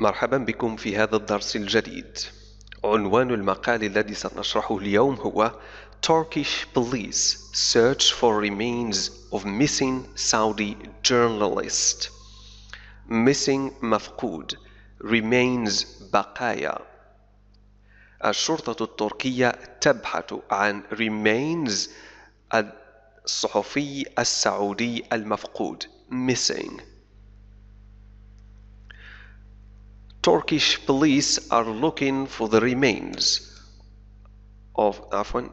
مرحبا بكم في هذا الدرس الجديد. عنوان المقال الذي سنشرحه اليوم هو Turkish police search for remains of missing Saudi journalist. Missing مفقود remains بقايا الشرطة التركية تبحث عن remains الصحفي السعودي المفقود missing. Turkish police are looking for the remains of عفوا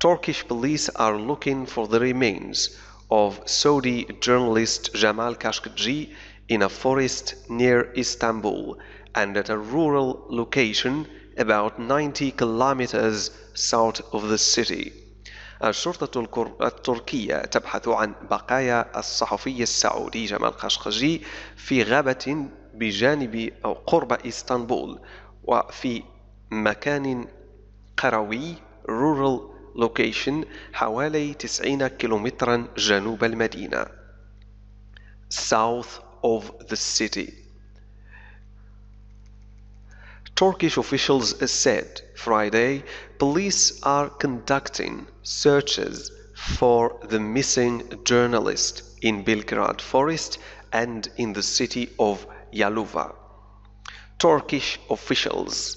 Turkish police are looking for the remains of Saudi journalist Jamal Khashoggi in a forest near Istanbul and at a rural location about 90 kilometers south of the city. الشرطة التركية تبحث عن بقايا الصحفي السعودي جمال خاشقجي في غابة بجانب أو قرب إسطنبول وفي مكان قروي rural location حوالي 90 كيلومترا جنوب المدينة south of the city Turkish officials said Friday police are conducting searches for the missing journalist in Belgrade forest and in the city of Yaluva. Turkish officials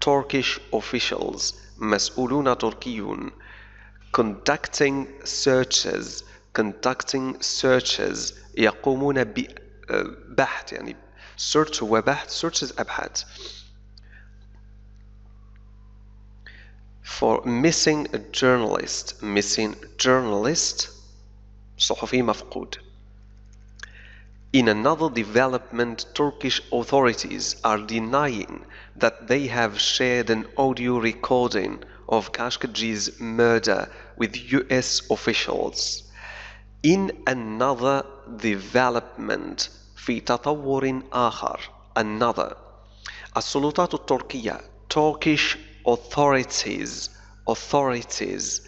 Turkish officials مسؤولون تركيون conducting searches conducting searches يقومون ببحث يعني search هو بحث searches أبحاث for missing a journalist missing journalist صحفي مفقود In another development, Turkish authorities are denying that they have shared an audio recording of Khashoggi's murder with US officials. In another development, في تطور آخر another السلطات التركية Turkish authorities authorities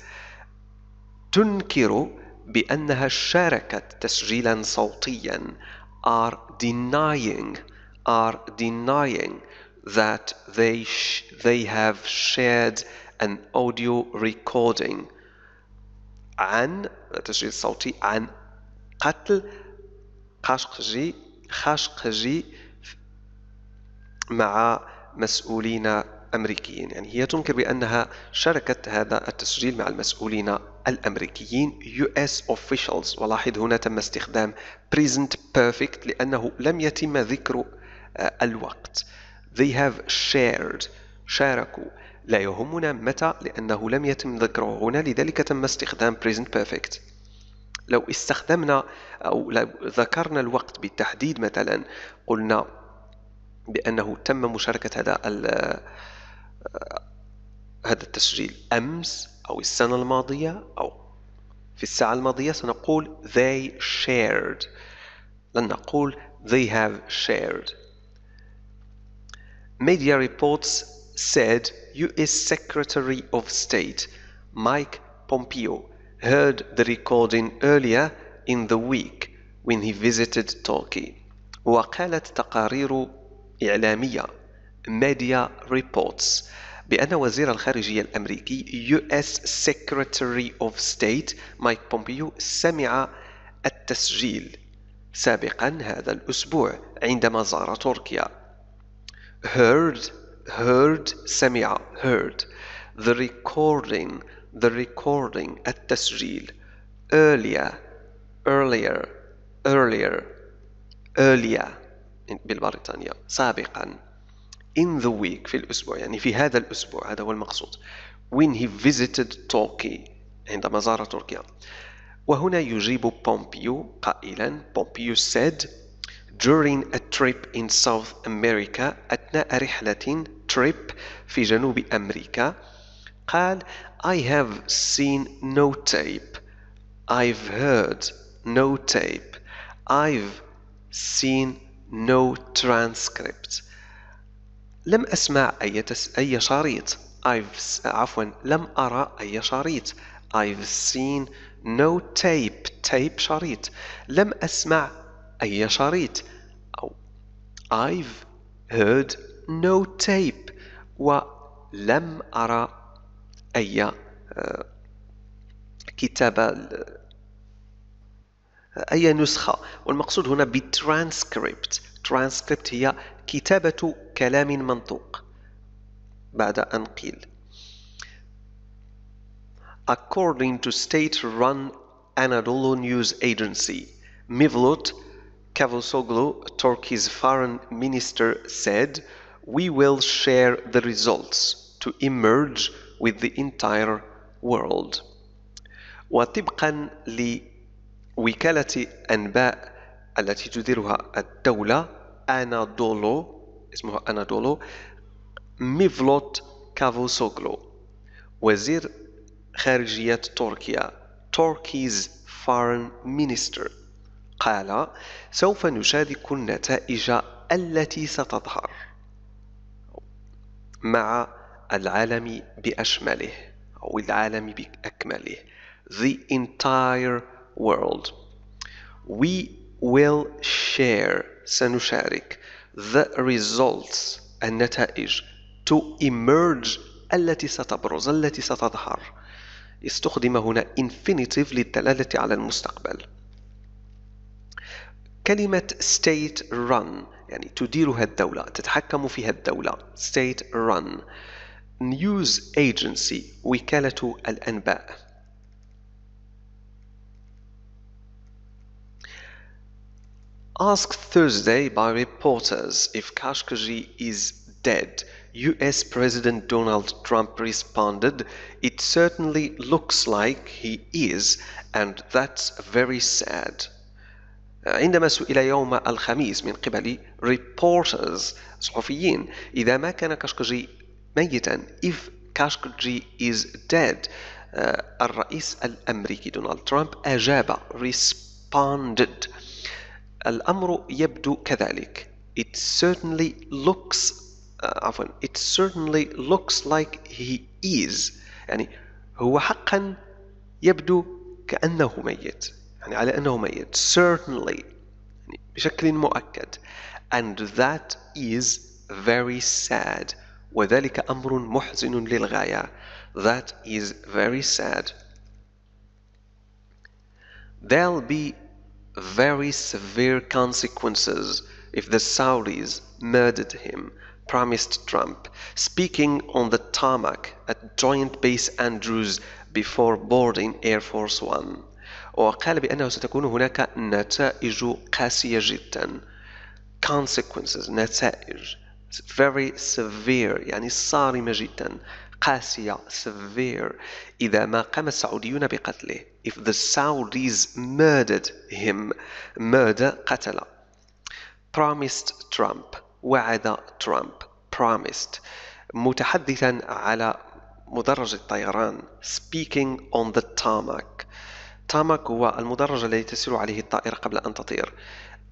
تنكر بأنها شاركت تسجيلا صوتيا are denying are denying that they they have shared an audio recording عن تسجيل صوتي عن قتل خاشقجي خاشقجي مع مسؤولين أمريكيين يعني هي تنكر بأنها شاركت هذا التسجيل مع المسؤولين الأمريكيين US officials. ولاحظ هنا تم استخدام present perfect لأنه لم يتم ذكر الوقت. They have shared. شاركوا. لا يهمنا متى لأنه لم يتم ذكره هنا لذلك تم استخدام present perfect لو استخدمنا أو لو ذكرنا الوقت بالتحديد مثلا قلنا بأنه تم مشاركة هذا هذا التسجيل أمس أو السنة الماضية أو في الساعة الماضية سنقول they shared لن نقول they have shared Media reports said US Secretary of State Mike Pompeo heard the recording earlier in the week when he visited Turkey وقالت تقارير إعلامية media reports بأن وزير الخارجية الأمريكي US Secretary of State مايك بومبيو سمع التسجيل سابقا هذا الأسبوع عندما زار تركيا. Heard heard سمع heard. The recording the recording التسجيل. Earlier earlier earlier. Earlier بالبريطانية. سابقا. in the week في الأسبوع يعني في هذا الأسبوع هذا هو المقصود when he visited Turkey عندما زار تركيا وهنا يجيب بومبيو قائلا بومبيو said during a trip in South America أثناء رحلة trip في جنوب أمريكا قال I have seen no tape I've heard no tape I've seen no transcript لم أسمع أي تس... أي شريط. I've عفوا لم أرى أي شريط. I've seen no tape. Tape شريط. لم أسمع أي شريط. أو I've heard no tape. ولم أرى أي كتابة أي نسخة. والمقصود هنا بالترانسكريبت ترانسكريبت هي كتابة كلام منطوق بعد أن قيل According to state-run Anadolu news agency, Mevlut Cavusoglu, Turkey's foreign minister, said, We will share the results to emerge with the entire world. وطبقا لوكالة أنباء التي تديرها الدولة أنادولو اسمها أنادولو ميفلوت كافوسوغلو وزير خارجية تركيا Turkey's foreign minister. قال سوف نشارك النتائج التي ستظهر مع العالم بأشمله أو العالم بأكمله. The entire world. We will share سنشارك. The results النتائج. To emerge التي ستبرز التي ستظهر. استخدم هنا infinitive للدلالة على المستقبل. كلمة state run يعني تديرها الدولة تتحكم فيها الدولة. state run. News agency وكالة الأنباء. Asked Thursday by reporters if Khashoggi is dead, US President Donald Trump responded, It certainly looks like he is, and that's very sad. عندما سئل يوم الخميس من قبل reporters صحفيين إذا ما كان كاشكوجي ميتا if كاشكوجي is dead الرئيس الأمريكي دونالد ترامب أجاب responded الأمر يبدو كذلك it certainly looks uh, عفوا it certainly looks like he is يعني هو حقا يبدو كأنه ميت يعني على أنه ميت certainly يعني بشكل مؤكد and that is very sad وذلك أمر محزن للغاية that is very sad there'll be very severe consequences if the Saudis murdered him, promised Trump, speaking on the tarmac at Joint Base Andrews before boarding Air Force One. وقال بأنه ستكون هناك نتائج قاسية جدا consequences نتائج very severe يعني صارمة جدا قاسية severe إذا ما قام السعوديون بقتله. If the Saudis murdered him murder قتل promised Trump وعد ترامب promised. متحدثا على مدرج الطيران speaking on the tarmac. tarmac هو المدرج الذي تسير عليه الطائرة قبل أن تطير.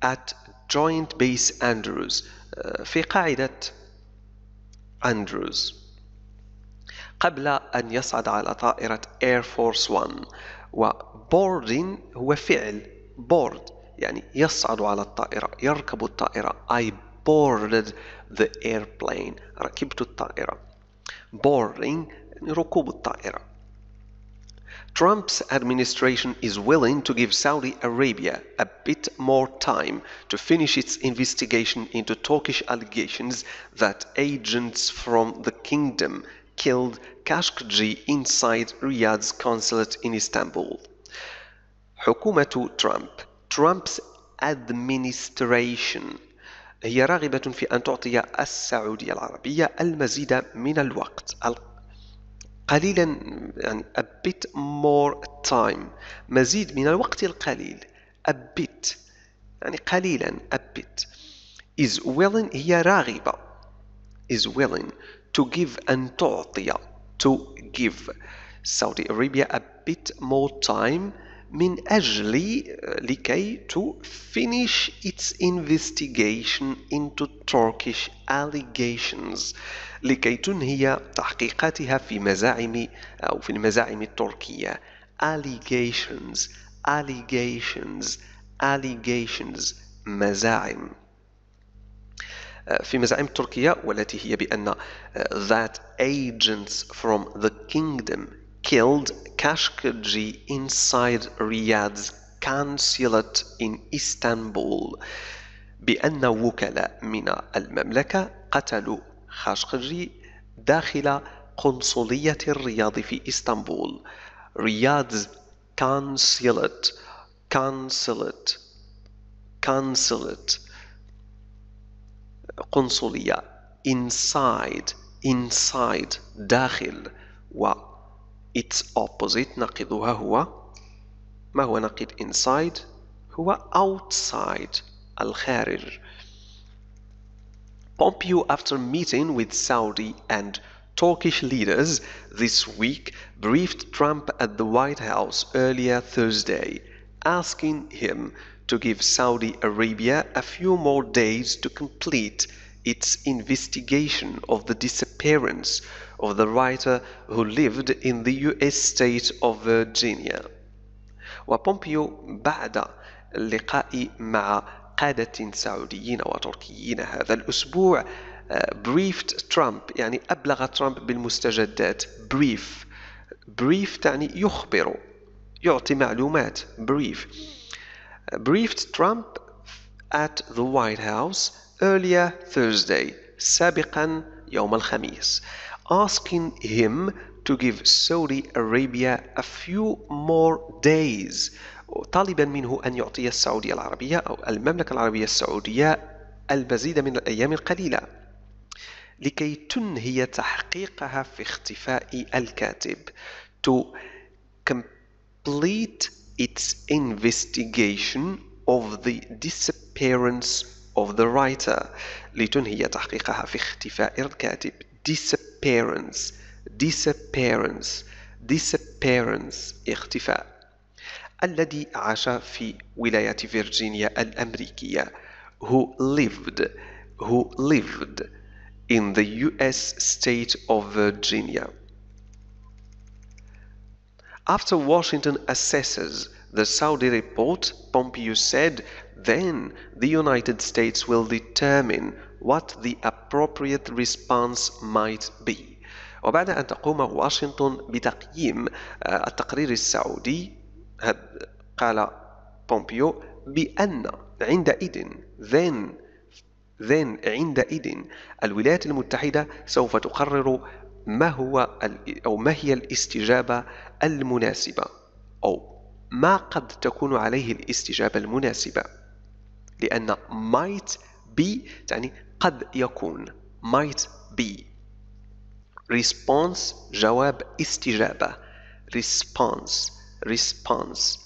At Joint Base Andrews. في قاعدة أندروز قبل أن يصعد على طائرة Air Force One وبوردين هو فعل board يعني يصعد على الطائرة يركب الطائرة I boarded the airplane ركبت الطائرة boarding يعني ركوب الطائرة Trump's administration is willing to give Saudi Arabia a bit more time to finish its investigation into Turkish allegations that agents from the kingdom killed Khashoggi inside Riyadh's consulate in Istanbul. حكومة ترامب Trump's administration هي راغبة في أن تعطي السعودية العربية المزيد من الوقت قليلا يعني a bit more time مزيد من الوقت القليل a bit يعني قليلا a bit is willing هي راغبة is willing to give أن تعطي to give Saudi Arabia a bit more time من أجل لكي to finish its investigation into Turkish allegations لكي تنهي تحقيقاتها في مزاعم أو في المزاعم التركية allegations allegations allegations مزاعم في مزاعم تركيا والتي هي بأن that agents from the kingdom killed Khashoggi inside Riyadh's consulate in Istanbul بأن وكلاء من المملكة قتلوا خاشقجي داخل قنصلية الرياض في إسطنبول Riyadh's consulate consulate consulate قنصلية inside inside داخل و its opposite نقيضها هو ما هو نقيض inside هو outside الخارج Pompeo after meeting with Saudi and Turkish leaders this week briefed Trump at the White House earlier Thursday asking him to give Saudi Arabia a few more days to complete its investigation of the disappearance of the writer who lived in the US state of Virginia. وبومبيو بعد اللقاء مع قادة سعوديين وتركيين هذا الأسبوع بريفت ترامب يعني أبلغ ترامب بالمستجدات بريف بريف تعني يخبر يعطي معلومات بريف briefed Trump at the White House earlier Thursday سابقا يوم الخميس asking him to give Saudi Arabia a few more days طالبا منه أن يعطي السعودية العربية أو المملكة العربية السعودية المزيد من الأيام القليلة لكي تنهي تحقيقها في اختفاء الكاتب. To complete its investigation of the disappearance of the writer لتنهي تحقيقها في اختفاء الكاتب disappearance disappearance disappearance اختفاء الذي عاش في ولاية فيرجينيا الأمريكية who lived who lived in the US state of Virginia After Washington assesses the Saudi report, Pompeo said, then the United States will determine what the appropriate response might be. وبعد أن تقوم واشنطن بتقييم التقرير السعودي قال بومبيو بأن عندئذ then then عندئذ الولايات المتحدة سوف تقرر ما هو أو ما هي الاستجابة المناسبة؟ أو ما قد تكون عليه الاستجابة المناسبة؟ لأن might be تعني قد يكون. might be. Response جواب استجابة. Response response.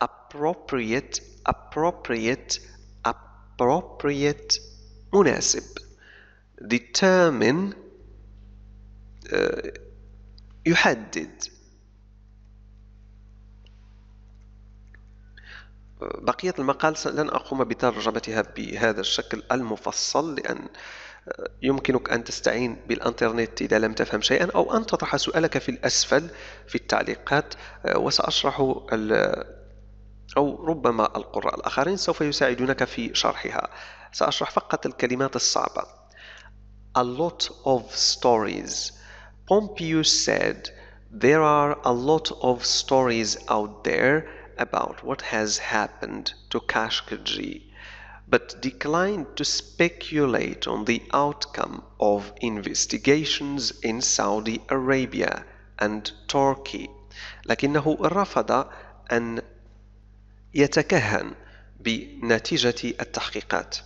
Appropriate appropriate appropriate مناسب. Determine يحدد. بقية المقال لن أقوم بترجمتها بهذا الشكل المفصل لأن يمكنك أن تستعين بالإنترنت إذا لم تفهم شيئا أو أن تطرح سؤالك في الأسفل في التعليقات. وسأشرح أو ربما القراء الآخرين سوف يساعدونك في شرحها. سأشرح فقط الكلمات الصعبة. A lot of stories. Pompeo said there are a lot of stories out there about what has happened to Khashoggi, but declined to speculate on the outcome of investigations in Saudi Arabia and Turkey. لكنه رفض أن يتكهن بنتيجة التحقيقات.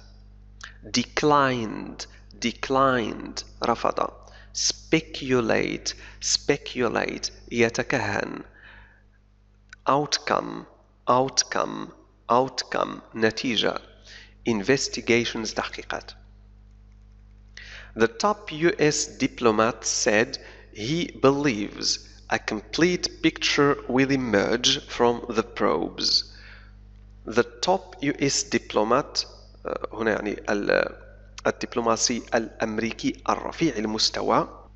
declined declined رفض speculate speculate يتكهن outcome outcome outcome نتيجة investigations تحقيقات The top US diplomat said he believes a complete picture will emerge from the probes. The top US diplomat هنا يعني الدبلوماسي الأمريكي الرفيع المستوى.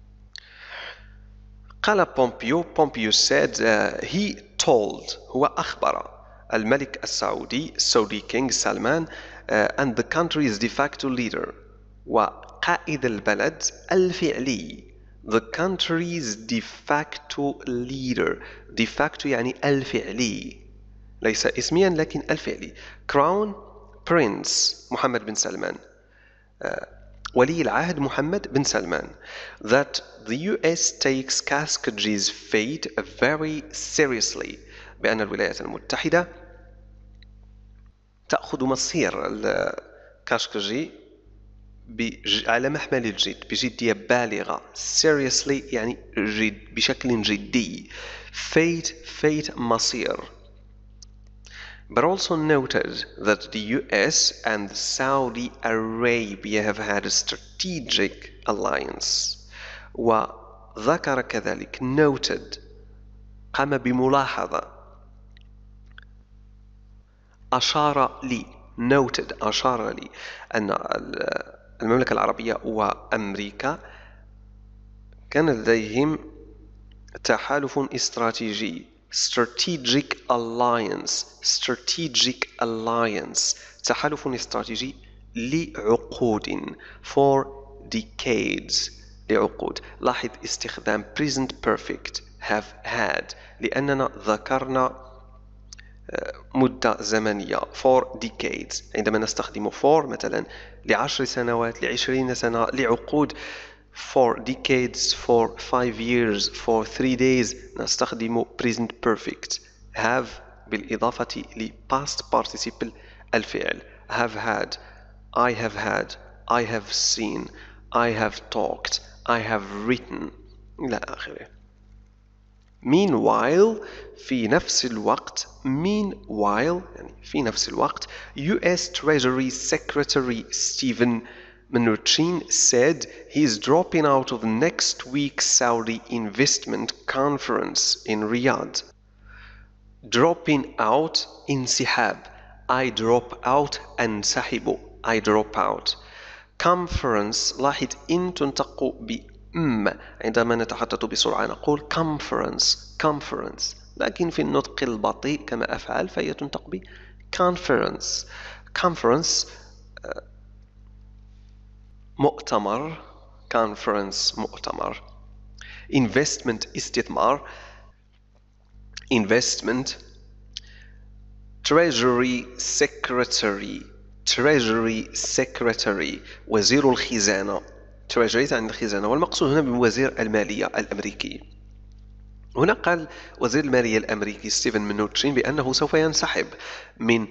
قال بومبيو بومبيو said uh, he told هو أخبر الملك السعودي Saudi King Salman uh, and the country's de facto leader وقائد البلد الفعلي. The country's de facto leader. De facto يعني الفعلي ليس اسميا لكن الفعلي. Crown prince محمد بن سلمان. ولي العهد محمد بن سلمان that the US takes Khashoggi's fate very seriously بأن الولايات المتحدة تأخذ مصير كاشكجي على محمل الجد بجدية بالغة seriously يعني جد بشكل جدي. Fate fate مصير. But also noted that the US and Saudi Arabia have had a strategic alliance. وذكر كذلك noted قام بملاحظة أشار لي noted أشار لي أن المملكة العربية وأمريكا كان لديهم تحالف استراتيجي strategic alliance. Strategic alliance. تحالف استراتيجي لعقود. For decades لعقود. لاحظ استخدام present perfect. Have had. لأننا ذكرنا مدة زمنية. For decades. عندما نستخدم for مثلا لعشر سنوات لعشرين سنة لعقود for decades for five years for three days نستخدم present perfect have بالإضافة ل past participle الفعل have had I have had I have seen I have talked I have written إلى آخره meanwhile في نفس الوقت meanwhile يعني في نفس الوقت US Treasury Secretary Stephen Mnuchin said he is dropping out of next week's Saudi investment conference in Riyadh. Dropping out انسحاب I drop out انسحب I drop out conference لاحظ إن تنطق ب م عندما نتحدث بسرعة نقول conference conference لكن في النطق البطيء كما أفعل فهي تنطق ب conference conference مؤتمر conference مؤتمر. Investment استثمار. Investment. Treasury secretary. Treasury secretary. وزير الخزانة. Treasury عند الخزانة والمقصود هنا بوزير المالية الأمريكي. هنا قال وزير المالية الأمريكي ستيفن منوتشين بأنه سوف ينسحب من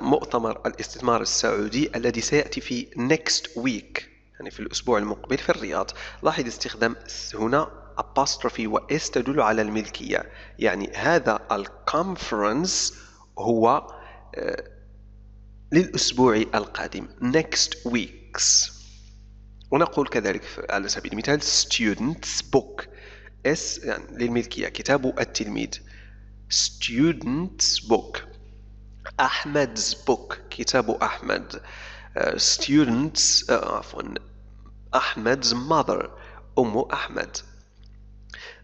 مؤتمر الاستثمار السعودي الذي سيأتي في next week يعني في الأسبوع المقبل في الرياض. لاحظ استخدام هنا apostrophe و s تدل على الملكية. يعني هذا ال conference هو للأسبوع القادم next week's. ونقول كذلك على سبيل المثال students book. S يعني للملكية كتاب التلميذ. students book. أحمد's book كتاب أحمد uh, students uh, عفوا Ahmed's mother أم أحمد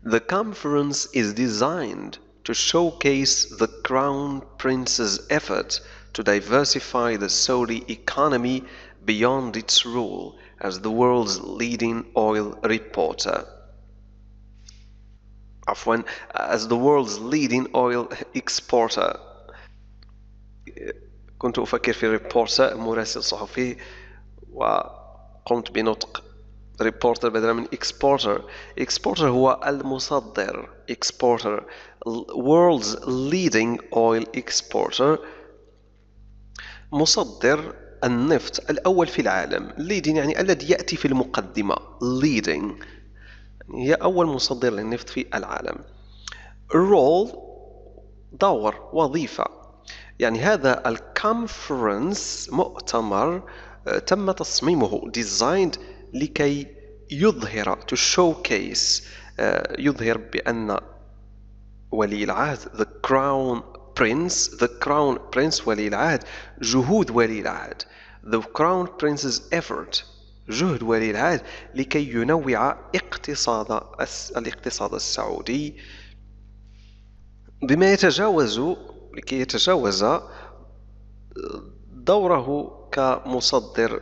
The conference is designed to showcase the Crown Prince's effort to diversify the Saudi economy beyond its role as the world's leading oil reporter. عفوا as the world's leading oil exporter كنت أفكر في reporter مراسل صحفي وقمت بنطق reporter بدلا من exporter. exporter هو المصدر. exporter world's leading oil exporter. مصدر النفط الأول في العالم. Leading يعني الذي يأتي في المقدمة. Leading يعني هي أول مصدر للنفط في العالم. Role دور وظيفة. يعني هذا الكونفرنس مؤتمر تم تصميمه designed لكي يظهر to showcase يظهر بأن ولي العهد the crown prince the crown prince ولي العهد جهود ولي العهد. The crown prince's effort جهد ولي العهد لكي ينوع اقتصاد الاقتصاد السعودي. بما يتجاوز لكي يتجاوز دوره كمصدر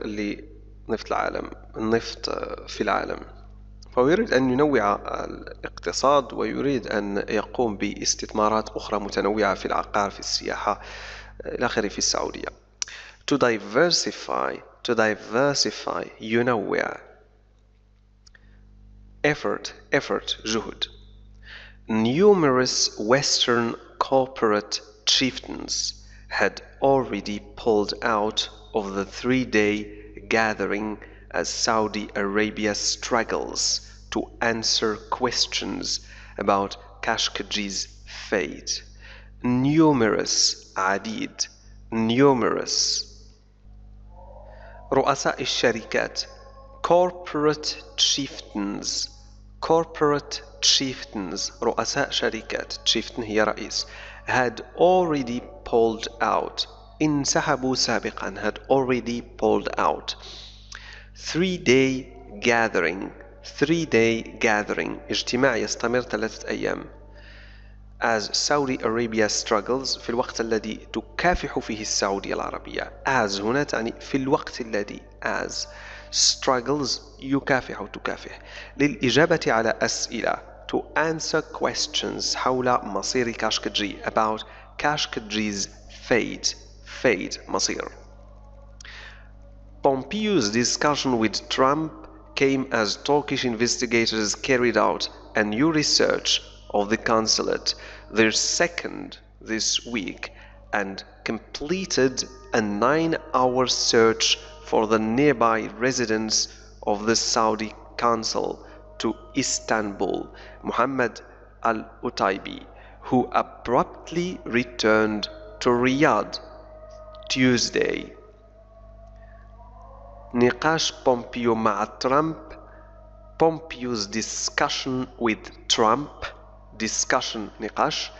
نفط العالم النفط في العالم. فهو يريد أن ينوع الاقتصاد ويريد أن يقوم باستثمارات أخرى متنوعة في العقار في السياحة إلى آخره في السعودية. To diversify to diversify ينوع. Effort effort جهد. Numerous western corporate chieftains. had already pulled out of the three-day gathering as Saudi Arabia struggles to answer questions about Khashoggi's fate. Numerous عديد numerous رؤساء الشركات corporate chieftains corporate chieftains رؤساء شركات chieftain هي رئيس had already pulled out. انسحبوا سابقا had already pulled out. Three day gathering. Three day gathering. اجتماع يستمر ثلاثة أيام. As Saudi Arabia struggles في الوقت الذي تكافح فيه السعودية العربية. As هنا تعني في الوقت الذي as. Struggles يكافح تكافح. للإجابة على أسئلة. to answer questions حول مصير كاشكجي about Khashoggi's fate fate مصير Pompeo's discussion with Trump came as Turkish investigators carried out a new research of the consulate, their second this week, and completed a nine hour search for the nearby residence of the Saudi consul to Istanbul, Muhammad al Utaibi, who abruptly returned to Riyadh Tuesday. نقاش بومبيو مع ترامب Pompeo's discussion with Trump discussion نقاش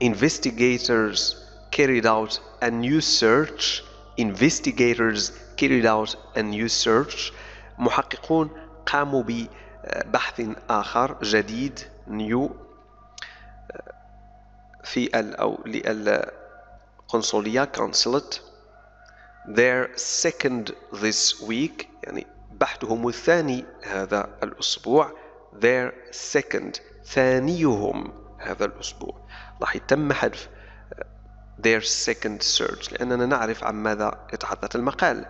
investigators carried out a new search investigators carried out a new search محققون قاموا ببحث آخر جديد new في ال أو للقنصلية consulate. Their second this week يعني بحثهم الثاني هذا الأسبوع. Their second ثانيهم هذا الأسبوع. راح يتم حذف their second search لأننا نعرف عن ماذا يتحدث المقال.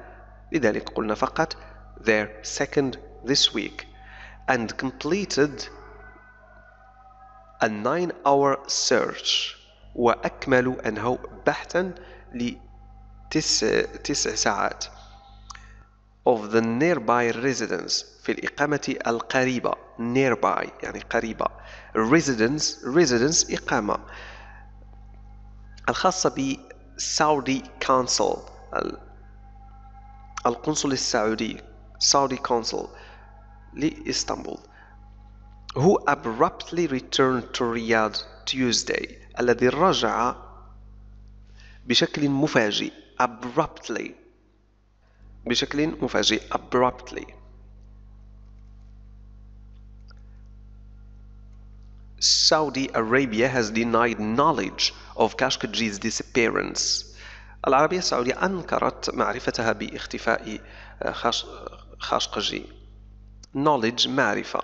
لذلك قلنا فقط their second this week and completed a nine hour search وأكملوا أنهوا بحثا لتسع تسع ساعات of the nearby residence في الإقامة القريبة nearby يعني قريبة residence residence إقامة الخاصة ب Saudi Council القنصل السعودي Saudi Council لإسطنبول who abruptly returned to Riyadh Tuesday الذي رجع بشكل مفاجئ abruptly بشكل مفاجئ abruptly Saudi Arabia has denied knowledge of Khashoggi's disappearance. العربية السعودية أنكرت معرفتها باختفاء خاشقجي. Knowledge معرفة.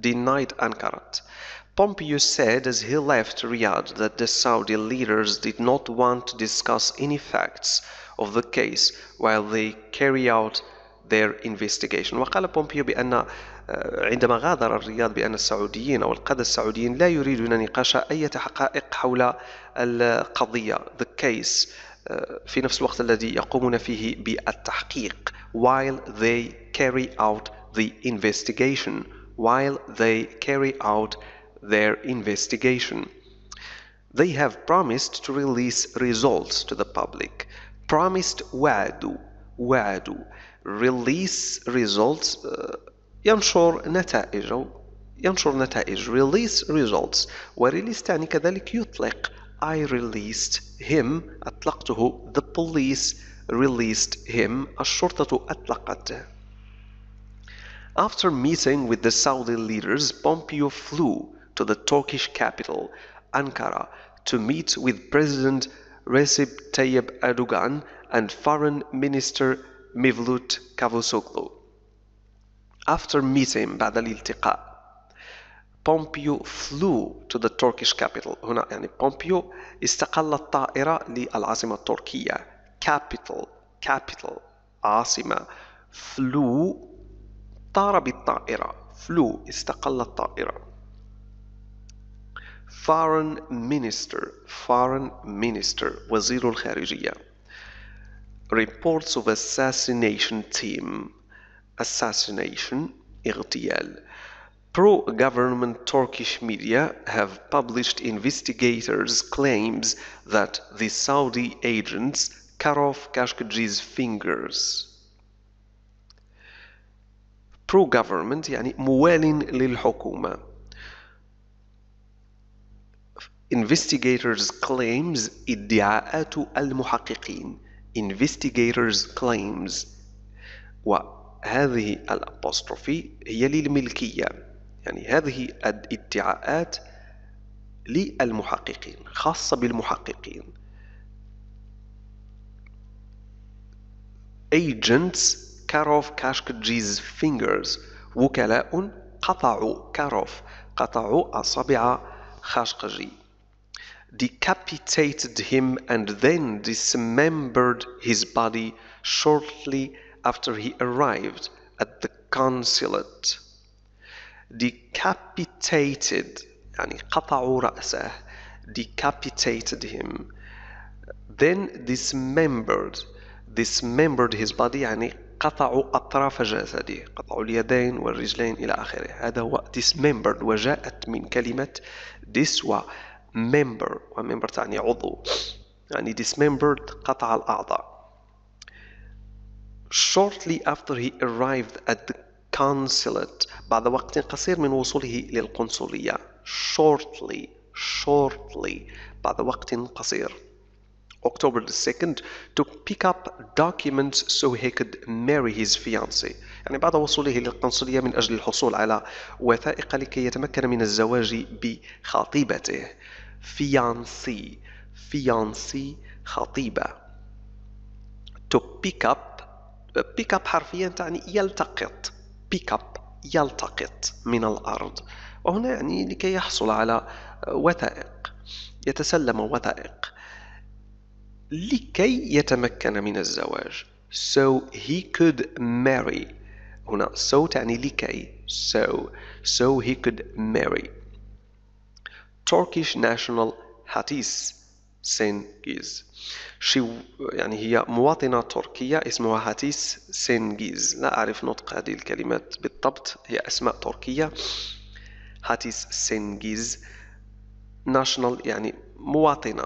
Denied أنكرت. Pompeo said as he left Riyadh that the Saudi leaders did not want to discuss any facts of the case while they carry out their investigation وقال بومبيو بأن عندما غادر الرياض بأن السعوديين أو القادة السعوديين لا يريدون نقاش أي حقائق حول القضية the case في نفس الوقت الذي يقومون فيه بالتحقيق while they carry out the investigation while they carry out their investigation they have promised to release results to the public promised وعدوا وعدوا release results ينشر نتائج أو ينشر نتائج release results وريليس تعني كذلك يطلق I released him أطلقته the police released him الشرطة أطلقته After meeting with the Saudi leaders, Pompeo flew to the Turkish capital, Ankara, to meet with President Recep Tayyip Erdogan and Foreign Minister Mevlut Cavusoglu. After meeting بعد الالتقاء بومبيو flew to the Turkish capital هنا يعني بومبيو استقل الطائرة للعاصمة التركية capital capital عاصمة flew طار بالطائرة flew استقل الطائرة foreign minister foreign minister وزير الخارجية reports of assassination team assassination اغتيال pro-government Turkish media have published investigators' claims that the Saudi agents cut off Khashoggi's fingers. Pro-government يعني موال للحكومة. Investigators claims إدعاءات المحققين. Investigators claims. وهذه الأبوستروفي هي للملكية. يعني هذه الإدعاءات للمحققين خاصة بالمحققين. Agents cut off Khashoggi's fingers وكلاء قطعوا كاروف قطعوا أصابع خاشقجي decapitated him and then dismembered his body shortly after he arrived at the consulate. Decapitated يعني قطعوا رأسه decapitated him then dismembered dismembered his body يعني قطعوا أطراف جسده قطعوا اليدين والرجلين إلى آخره. هذا هو dismembered وجاءت من كلمة diswa member وممبر تعني عضو. يعني dismembered قطع الأعضاء. Shortly after he arrived at the consulate بعد وقت قصير من وصوله للقنصلية. Shortly shortly بعد وقت قصير. October the 2nd to pick up documents so he could marry his fiancée يعني بعد وصوله للقنصلية من أجل الحصول على وثائق لكي يتمكن من الزواج بخطيبته. Fiancé fiancé خطيبة. To pick up pick up حرفيا تعني يلتقط. Pick up يلتقط من الأرض. وهنا يعني لكي يحصل على وثائق. يتسلم وثائق. لكي يتمكن من الزواج. So he could marry. هنا so تعني لكي. So so he could marry. Turkish national Hatice Cengiz. She يعني هي مواطنة تركية اسمها هاتيس سينجيز لا أعرف نطق هذه الكلمات بالضبط هي أسماء تركية. هاتيس سينجيز national يعني مواطنة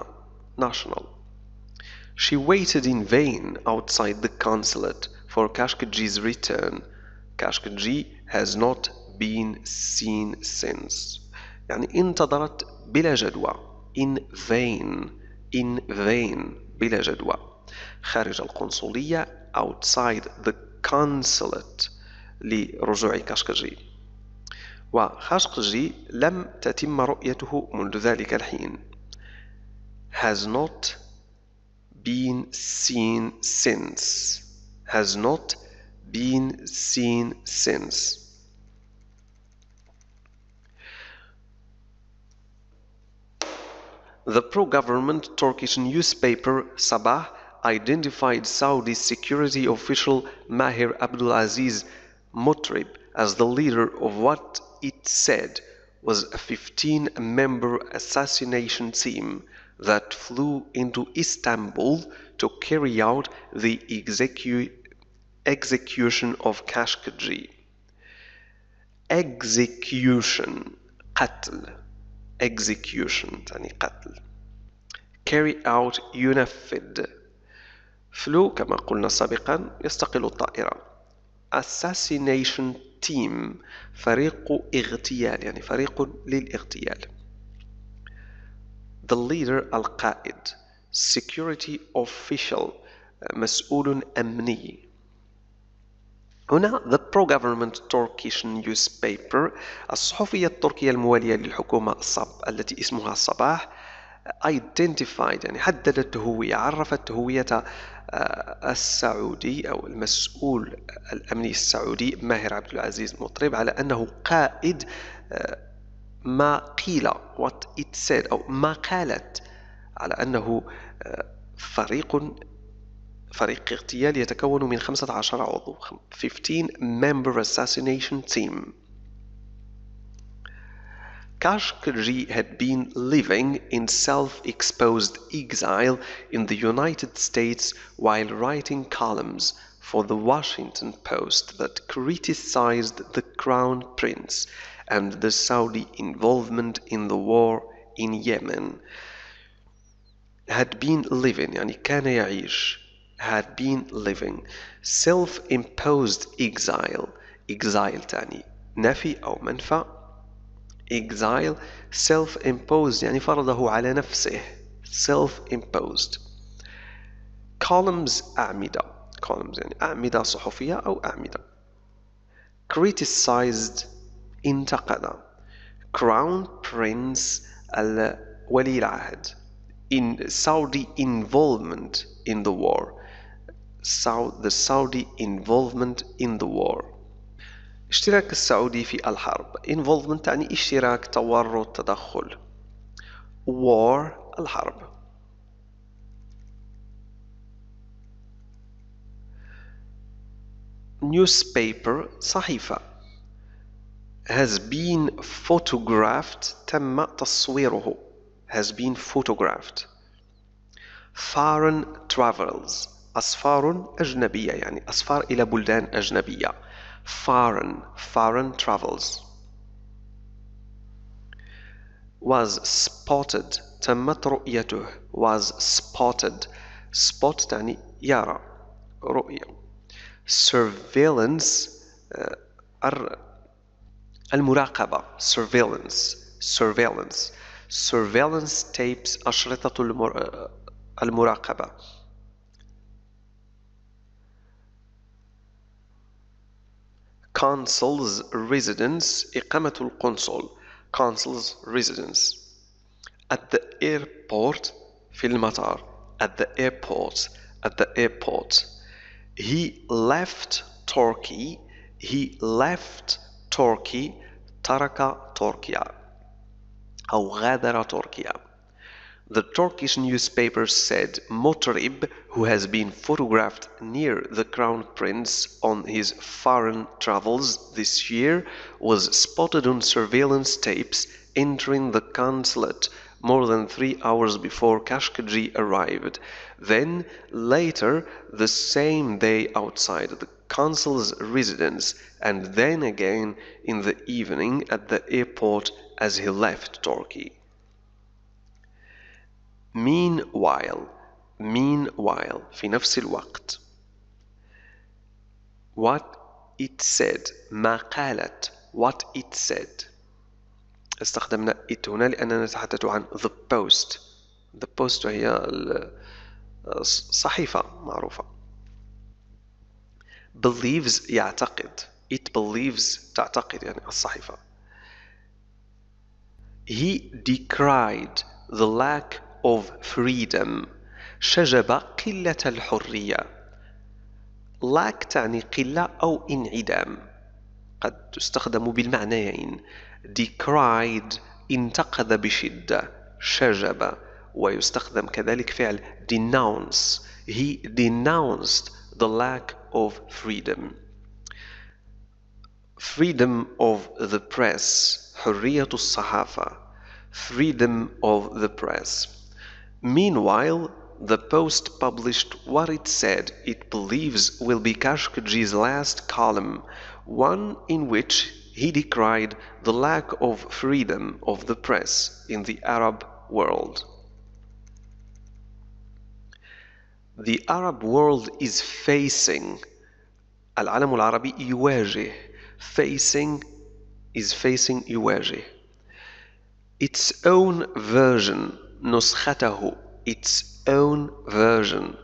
national. She waited in vain outside the consulate for Khashoggi's return. Khashoggi has not been seen since. يعني انتظرت بلا جدوى in vain in vain بلا جدوى خارج القنصلية outside the consulate لرجوع كاشكجي وخاشقجي لم تتم رؤيته منذ ذلك الحين has not been seen since has not been seen since. The pro-government Turkish newspaper Sabah identified Saudi security official Mahir Abdulaziz Mutrib as the leader of what it said was a 15-member assassination team that flew into Istanbul to carry out the execu execution of Khashoggi. Execution قتل execution تعني قتل carry out ينفذ flew كما قلنا سابقا يستقل الطائرة assassination team فريق اغتيال يعني فريق للاغتيال the leader القائد security official مسؤول أمني هنا the pro-government Turkish newspaper الصحفية التركية الموالية للحكومة الصب التي اسمها الصباح identified يعني حددت هوية عرفت هوية السعودي أو المسؤول الأمني السعودي ماهر عبد العزيز مطرب على أنه قائد ما قيل what it said أو ما قالت على أنه فريق فريق اغتيال يتكون من 15 عضو 15 member assassination team Kashkari had been living in self-exposed exile in the United States while writing columns for the Washington Post that criticized the Crown Prince and the Saudi involvement in the war in Yemen. Had been living يعني كان يعيش had been living self-imposed exile exile تعني نفي أو منفى exile self-imposed يعني فرضه على نفسه self-imposed columns أعمدة columns يعني أعمدة صحفية أو أعمدة criticized انتقد crown prince ولي العهد in Saudi involvement in the war the Saudi involvement in the war اشتراك السعودي في الحرب involvement تعني اشتراك تورط تدخل war الحرب newspaper صحيفة has been photographed تم تصويره has been photographed foreign travels أسفار أجنبية يعني أسفار إلى بلدان أجنبية foreign foreign travels was spotted تمت رؤيته was spotted spot تعني يرى رؤية surveillance المراقبة surveillance surveillance surveillance tapes أشرطة المراقبة consul's residence إقامة القنصل consul's residence at the airport في المطار at the airport at the airport he left Turkey he left Turkey ترك تركيا أو غادر تركيا The Turkish newspaper said Motrib, who has been photographed near the Crown Prince on his foreign travels this year, was spotted on surveillance tapes entering the consulate more than three hours before Kashkadri arrived. Then, later, the same day outside the consul's residence, and then again in the evening at the airport as he left Turkey. meanwhile meanwhile في نفس الوقت what it said ما قالت what it said استخدمنا it هنا لأننا نتحدث عن the post the post هي الصحيفة معروفة Believes يعتقد. It believes تعتقد يعني الصحيفة. He decried the lack of freedom. شجب قلة الحرية. Lack تعني قلة أو انعدام. قد تستخدم بالمعنيين. Decried انتقد بشدة. شجب ويستخدم كذلك فعل denounce. He denounced the lack of freedom freedom of the press حرية الصحافة freedom of the press Meanwhile, the Post published what it said it believes will be Kashkaji's last column, one in which he decried the lack of freedom of the press in the Arab world. The Arab world is facing العالم العربي يواجه facing is facing يواجه its own version نسخته its own version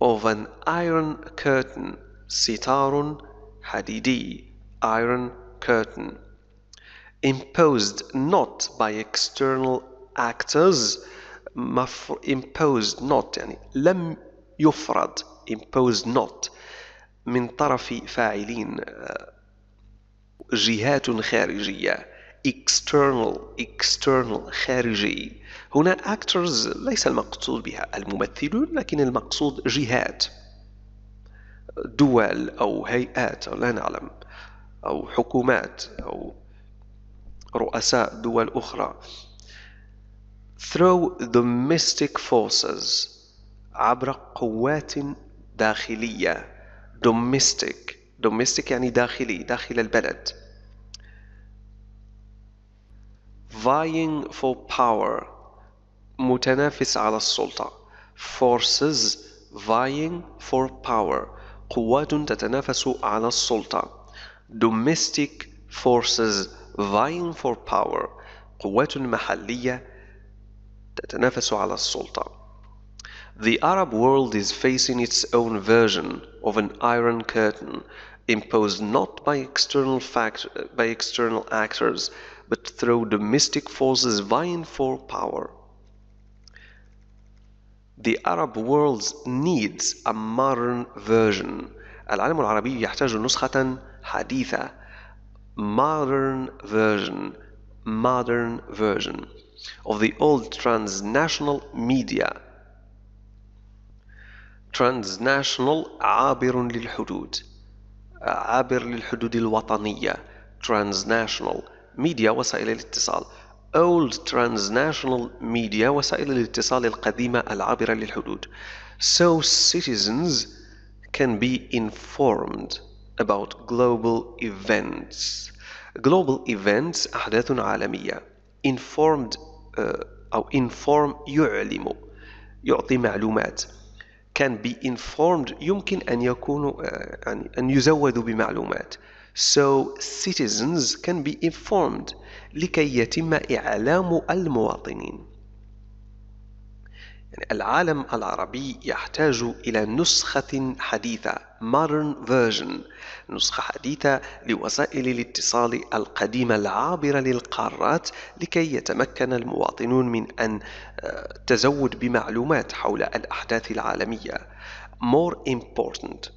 of an iron curtain ستار حديدي iron curtain imposed not by external actors imposed not يعني لم يفرض imposed not من طرف فاعلين جهات خارجية external external خارجي. هنا actors ليس المقصود بها الممثلون لكن المقصود جهات دول أو هيئات أو لا نعلم أو حكومات أو رؤساء دول أخرى. Through domestic forces عبر قوات داخلية domestic domestic يعني داخلي داخل البلد vying for power متنافس على السلطة forces vying for power قوات تتنافس على السلطة domestic forces vying for power قوات محلية تتنافس على السلطة The Arab world is facing its own version of an iron curtain imposed not by external fact by external actors but through domestic forces vying for power. The Arab world needs a modern version. العالم العربي يحتاج نسخة حديثة. Modern version. Modern version of the old transnational media. Transnational عابر للحدود. عابر للحدود الوطنية. Transnational media وسائل الاتصال old transnational media وسائل الاتصال القديمة العابرة للحدود so citizens can be informed about global events global events أحداث عالمية informed uh, أو inform يعلم يعطي معلومات. Can be informed يمكن أن يكونوا uh, يعني أن يزودوا بمعلومات. So citizens can be informed لكي يتم إعلام المواطنين. يعني العالم العربي يحتاج إلى نسخة حديثة modern version نسخة حديثة لوسائل الاتصال القديمة العابرة للقارات لكي يتمكن المواطنون من أن تزود بمعلومات حول الأحداث العالمية. More important.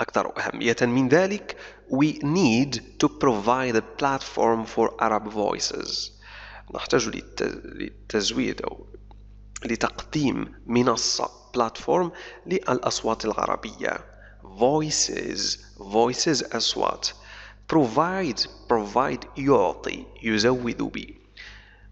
أكثر أهمية من ذلك we need to provide a platform for Arab voices. نحتاج للتزويد أو لتقديم منصة platform للأصوات العربية voices voices أصوات provide provide يعطي يزود بي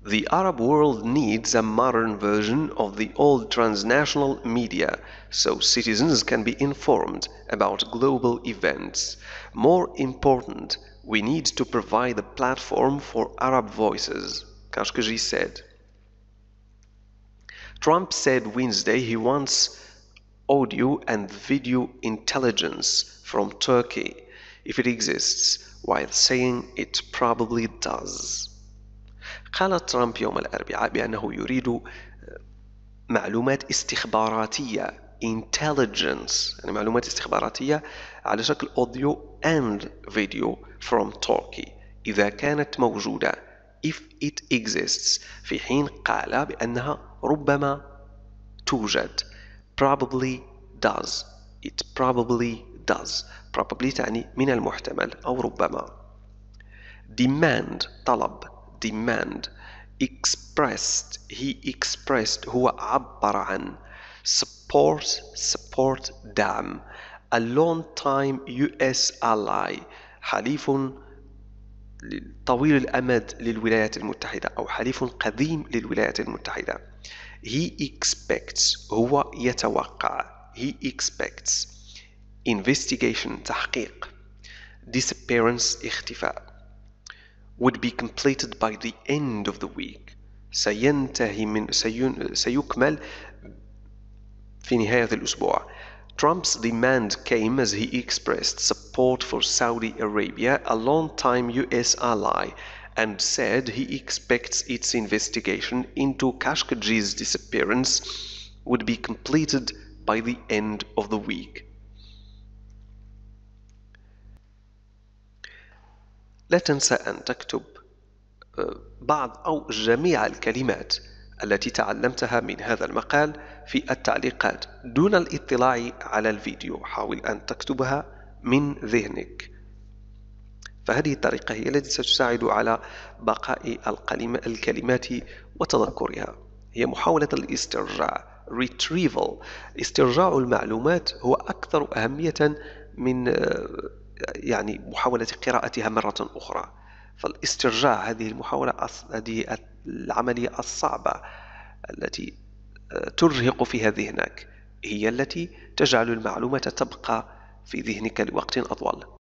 The Arab world needs a modern version of the old transnational media so citizens can be informed about global events. More important, we need to provide a platform for Arab voices. Kashkaji said. Trump said Wednesday he wants audio and video intelligence from Turkey if it exists, while saying it probably does. قال ترامب يوم الأربعاء بأنه يريد معلومات استخباراتية intelligence يعني معلومات استخباراتية على شكل أوديو and video from Turkey إذا كانت موجودة if it exists في حين قال بأنها ربما توجد probably does it probably does probably تعني من المحتمل أو ربما demand طلب demand expressed he expressed هو عبر عن support support دعم a long time US ally حليف طويل الأمد للولايات المتحدة أو حليف قديم للولايات المتحدة. He expects هو يتوقع. He expects. Investigation تحقيق. Disappearance اختفاء. Would be completed by the end of the week. سينتهي من سيكمل في نهاية الأسبوع. Trump's demand came as he expressed support for Saudi Arabia, a long-time US ally, and said he expects its investigation into Khashoggi's disappearance would be completed by the end of the week. لا تنسى أن تكتب بعض أو جميع الكلمات التي تعلمتها من هذا المقال في التعليقات دون الاطلاع على الفيديو. حاول أن تكتبها من ذهنك. فهذه الطريقة هي التي ستساعد على بقاء الكلمات وتذكرها. هي محاولة الاسترجاع. Retrieval. استرجاع المعلومات هو أكثر أهمية من يعني محاولة قراءتها مرة أخرى. فالاسترجاع هذه المحاولة هذه العملية الصعبة التي ترهق فيها ذهنك هي التي تجعل المعلومة تبقى في ذهنك لوقت أطول.